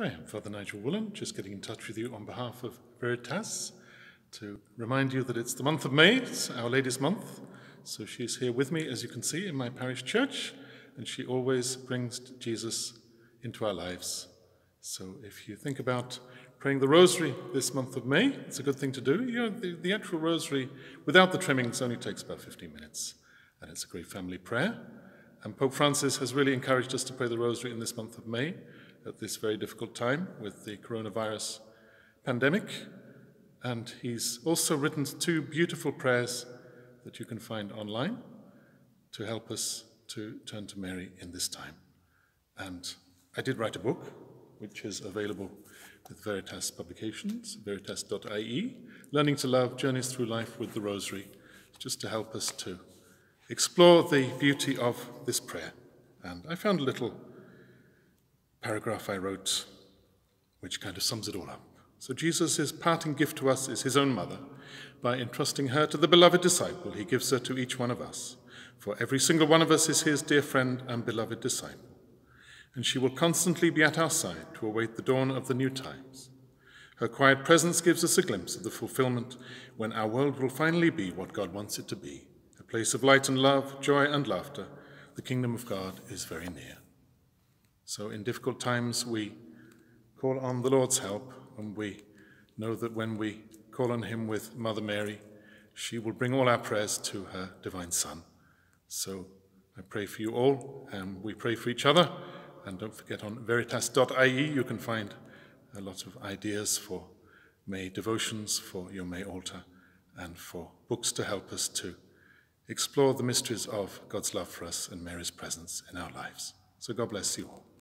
I am Father Nigel Woollen, just getting in touch with you on behalf of Veritas to remind you that it's the month of May, it's Our Lady's month. So she's here with me, as you can see, in my parish church, and she always brings Jesus into our lives. So if you think about praying the rosary this month of May, it's a good thing to do. You know, the, the actual rosary without the trimmings only takes about 15 minutes, and it's a great family prayer. And Pope Francis has really encouraged us to pray the rosary in this month of May at this very difficult time with the coronavirus pandemic. And he's also written two beautiful prayers that you can find online to help us to turn to Mary in this time. And I did write a book, which is available with Veritas Publications, veritas.ie, Learning to Love Journeys Through Life with the Rosary, just to help us to explore the beauty of this prayer. And I found a little paragraph I wrote which kind of sums it all up. So Jesus' parting gift to us is his own mother. By entrusting her to the beloved disciple, he gives her to each one of us. For every single one of us is his dear friend and beloved disciple. And she will constantly be at our side to await the dawn of the new times. Her quiet presence gives us a glimpse of the fulfillment when our world will finally be what God wants it to be a place of light and love, joy and laughter. The kingdom of God is very near. So in difficult times, we call on the Lord's help, and we know that when we call on him with Mother Mary, she will bring all our prayers to her divine Son. So I pray for you all, and we pray for each other. And don't forget on veritas.ie you can find a lot of ideas for May devotions, for your May altar, and for books to help us to explore the mysteries of God's love for us and Mary's presence in our lives. So God bless you all.